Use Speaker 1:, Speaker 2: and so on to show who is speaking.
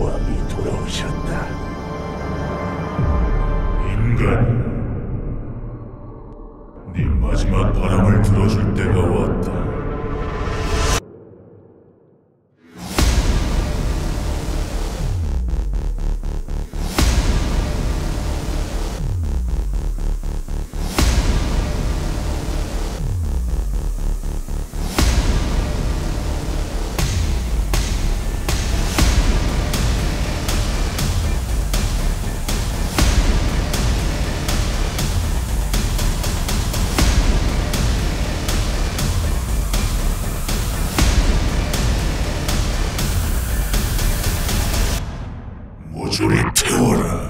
Speaker 1: 왕이 돌아오셨다. 인간, 네 마지막 바람을 들어줄 때가 왔다. torture and.